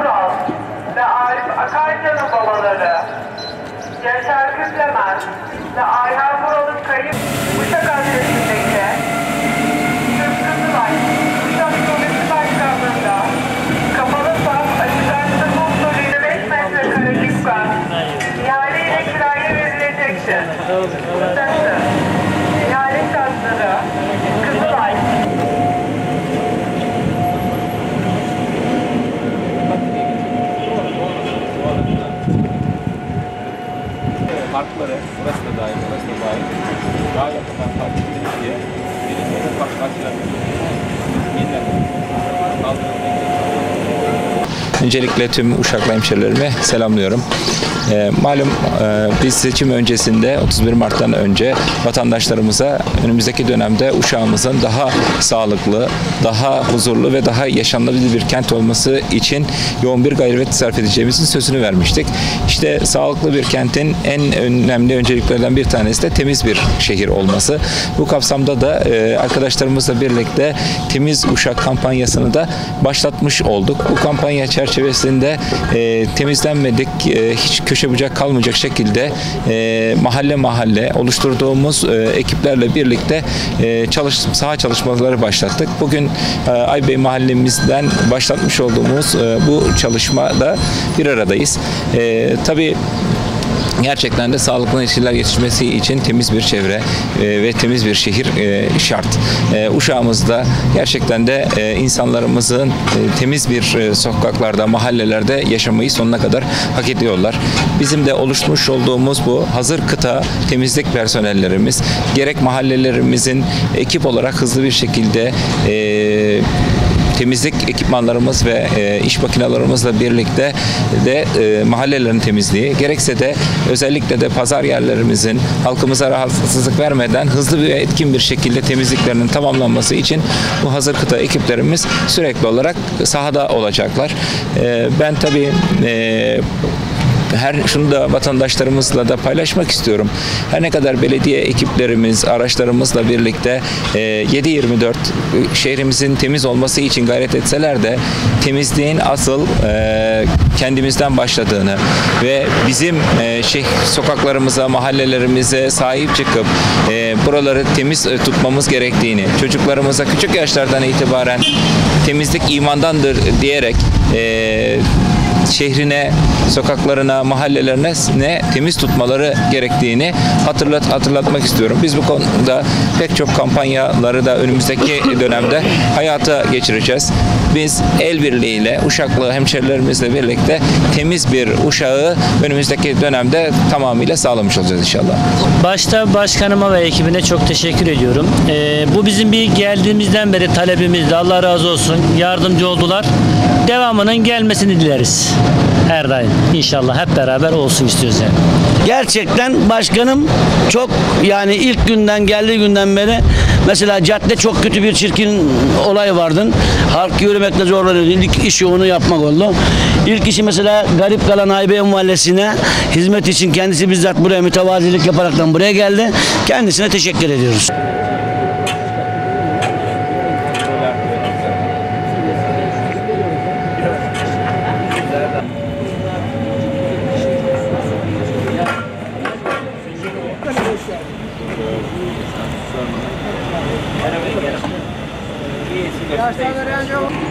Vural ve Arif Akarcan'ın babaları Yaşar Kütlemez ve Ayhan Vural'ın kayıp Uşak adresindeki Türk Kızılay Uşak Solisi Başkanlığı'nda kapalı saf açıdan sıfır 25 metrekare dükkan ihaleyle kiraya verilecektir. çocukları burası da dahil, burası da dahil gayet rahat bir şekilde bir başka açılabildi. Öncelikle tüm Uşaklı hemşerilerimi selamlıyorum. Ee, malum e, biz seçim öncesinde 31 Mart'tan önce vatandaşlarımıza önümüzdeki dönemde Uşak'ımızın daha sağlıklı, daha huzurlu ve daha yaşanılabilir bir kent olması için yoğun bir gayret sarf edeceğimizin sözünü vermiştik. İşte sağlıklı bir kentin en önemli önceliklerden bir tanesi de temiz bir şehir olması. Bu kapsamda da e, arkadaşlarımızla birlikte Temiz Uşak kampanyasını da başlatmış olduk. Bu kampanya çerçevesinde e, temizlenmedik, e, hiç köşe bucak kalmayacak şekilde e, mahalle mahalle oluşturduğumuz e, ekiplerle birlikte e, çalış, saha çalışmaları başlattık. Bugün e, Aybey mahallemizden başlatmış olduğumuz e, bu çalışmada bir aradayız. E, tabii Gerçekten de sağlıklı nesiller yetişmesi için temiz bir çevre e, ve temiz bir şehir e, şart. E, Uşağımızda gerçekten de insanlarımızın temiz bir sokaklarda, mahallelerde yaşamayı sonuna kadar hak ediyorlar. Bizim de oluşturmuş olduğumuz bu hazır kıta temizlik personellerimiz gerek mahallelerimizin ekip olarak hızlı bir şekilde temizlik ekipmanlarımız ve e, iş makinalarımızla birlikte de e, mahallelerin temizliği gerekse de özellikle de pazar yerlerimizin halkımıza rahatsızlık vermeden hızlı ve etkin bir şekilde temizliklerinin tamamlanması için bu hazır kıta ekiplerimiz sürekli olarak sahada olacaklar. E, ben tabii e, her şunu da vatandaşlarımızla da paylaşmak istiyorum. Her ne kadar belediye ekiplerimiz, araçlarımızla birlikte e, 7-24 şehrimizin temiz olması için gayret etseler de temizliğin asıl e, kendimizden başladığını ve bizim e, şey sokaklarımıza, mahallelerimize sahip çıkıp e, buraları temiz e, tutmamız gerektiğini, çocuklarımıza küçük yaşlardan itibaren temizlik imandandır diyerek e, şehrine, sokaklarına, mahallelerine ne temiz tutmaları gerektiğini hatırlat hatırlatmak istiyorum. Biz bu konuda pek çok kampanyaları da önümüzdeki dönemde hayata geçireceğiz. Biz el birliğiyle Uşaklı hemşerilerimizle birlikte temiz bir Uşağı önümüzdeki dönemde tamamıyla sağlamış olacağız inşallah. Başta başkanıma ve ekibine çok teşekkür ediyorum. Ee, bu bizim bir geldiğimizden beri talebimizdi. Allah razı olsun. Yardımcı oldular. Devamının gelmesini dileriz. Her daim. İnşallah hep beraber olsun istiyoruz yani. Gerçekten başkanım çok yani ilk günden geldiği günden beri mesela cadde çok kötü bir çirkin olay vardı. Halk yürümekte zorlanıyordu. İlk işi onu yapmak oldu. İlk işi mesela garip kalan Aybe Mahallesi'ne hizmet için kendisi bizzat buraya mütevazilik yaparaktan buraya geldi. Kendisine teşekkür ediyoruz. Tamam,